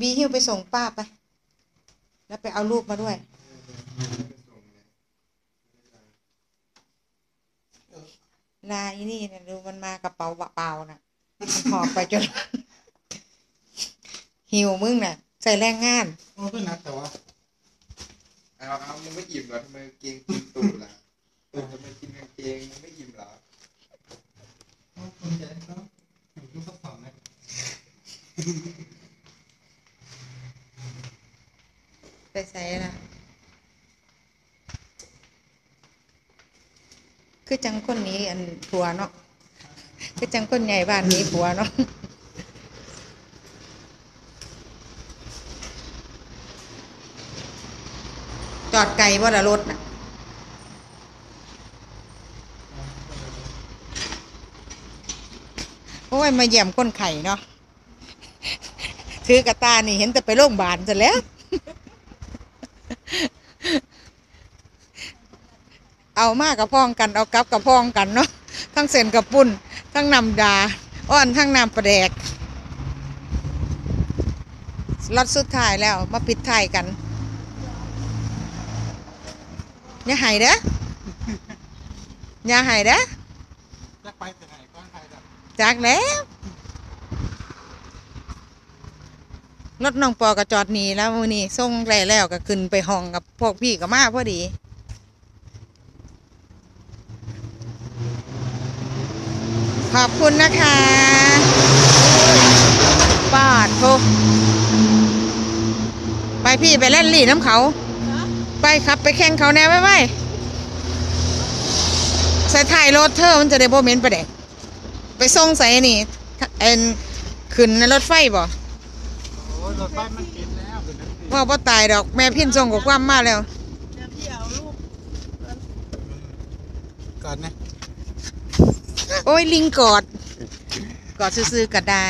บีหิ้วไปส่งป้าไป แล้วไปเอาลูกมาด้วย ลายนี่นะดูมันมากระเป๋าเปล่าๆนะมันหอบไปจน หิวมึงน่ะ ใส่แรงงานโอ้ก็นักแต่ว่าเอาเอามึงไม่อิ่มเหรอทำไมกางเกงกินตูดล่ะเออทำไมกินกางเกงมึงไม่อิ่มเหรอโอ้คนใจเขาเห็นลูกสักสองนะ ไปใส่ละคือจังคนนี้อันผัวเนาะคือจังคนใหญ่บ้านนี้ผัวเนาะจอดไกลบ่ละรถน่ะโอ้ย มาเยี่ยมคนไข่เนาะ ถือกระตานี่เห็นแต่ไปโรงพยาบาลซะแล้ว เอามากกับพ้องกันเอากลับกับพ้องกันเนาะทั้งเส้นกับปุ้นทั้งนำดาอ้อนทั้งน้ำประแดกรถสุดท้ายแล้วมาปิดท้ายกันอย่าหายเด้ออย่าหายเด้อจะไปแต่ไหนก้อนใครจากแล้วรถน้องปอก็จอดหนีแล้วมือนี้ส่งแล้วแล้วก็ขึ้นไปห้องกับพวกพี่ก็มาพอดี ขอบคุณนะคะปาดโทไปพี่ไปเล่นลี่น้ำเขา ไปครับไปแข่งเขาแน่ไว้ไว้ใส่ถ่ายรถเธอมันจะได้โบเหมนประเด็กไปส่งใส่นี่เอ็นขึ้นในรถไฟบ่โอ้ยรถไฟมันกินแล้วเป็นนักสิว่าบ่ตายดอกแม่พินส่งกับความมาแล้วเดี๋ยวพี่เอารูปก่อนนะ โอ้ยลิงกอด กอดซื้อๆก็ได้